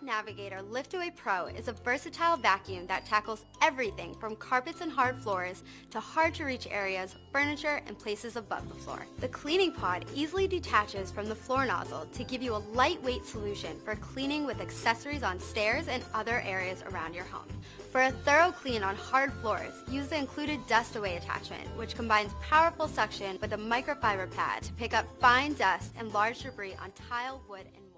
Navigator Liftaway Pro is a versatile vacuum that tackles everything from carpets and hard floors to hard to reach areas, furniture, and places above the floor. The cleaning pod easily detaches from the floor nozzle to give you a lightweight solution for cleaning with accessories on stairs and other areas around your home. For a thorough clean on hard floors, use the included dust away attachment, which combines powerful suction with a microfiber pad to pick up fine dust and large debris on tile, wood, and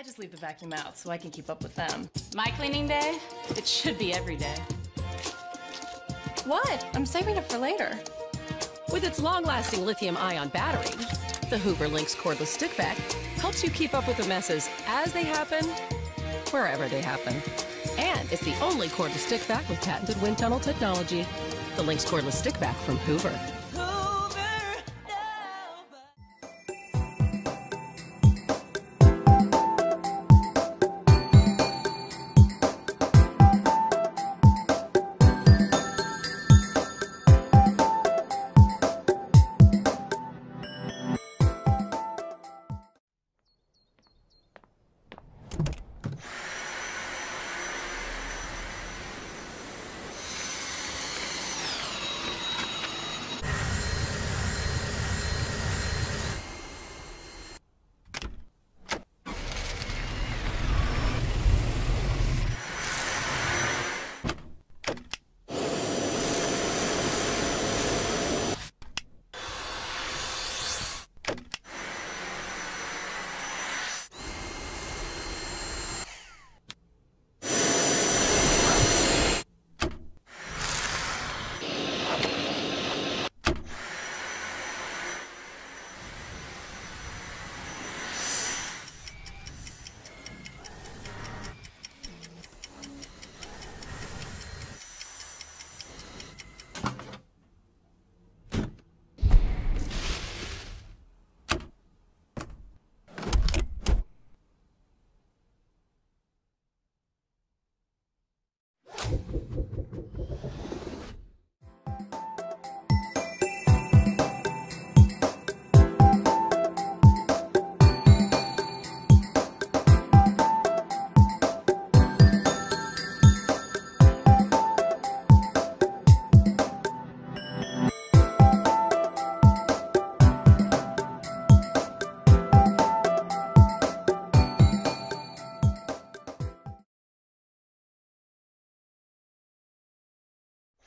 I just leave the vacuum out so I can keep up with them. My cleaning day? It should be every day. What? I'm saving it for later. With its long-lasting lithium-ion battery, the Hoover Lynx cordless stick vac helps you keep up with the messes as they happen, wherever they happen. And it's the only cordless stick vac with patented wind tunnel technology. The Lynx cordless stick vac from Hoover.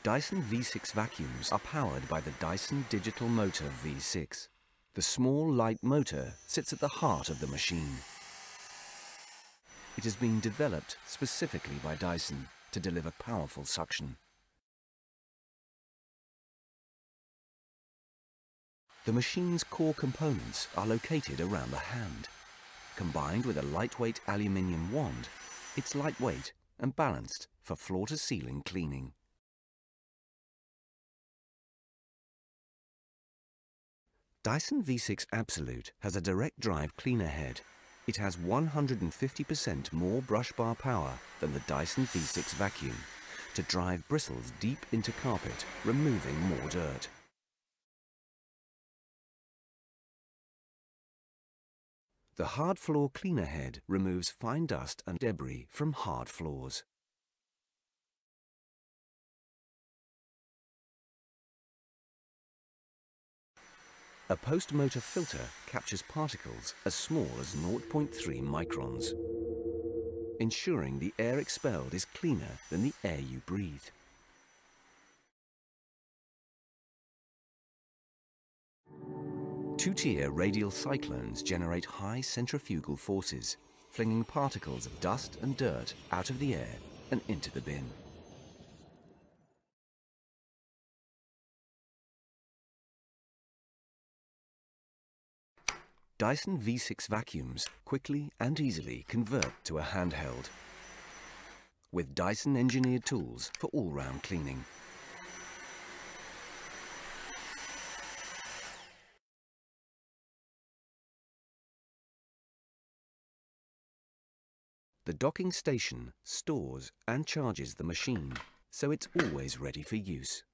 Dyson V6 vacuums are powered by the Dyson Digital Motor V6. The small, light motor sits at the heart of the machine. It has been developed specifically by Dyson to deliver powerful suction. The machine's core components are located around the hand. Combined with a lightweight aluminium wand, it's lightweight and balanced for floor-to-ceiling cleaning. Dyson V6 Absolute has a direct drive cleaner head. It has 150% more brush bar power than the Dyson V6 vacuum to drive bristles deep into carpet, removing more dirt. The hard floor cleaner head removes fine dust and debris from hard floors. A post-motor filter captures particles as small as 0.3 microns, ensuring the air expelled is cleaner than the air you breathe. Two-tier radial cyclones generate high centrifugal forces, flinging particles of dust and dirt out of the air and into the bin. Dyson V6 vacuums quickly and easily convert to a handheld with Dyson engineered tools for all-round cleaning. The docking station stores and charges the machine, so it's always ready for use.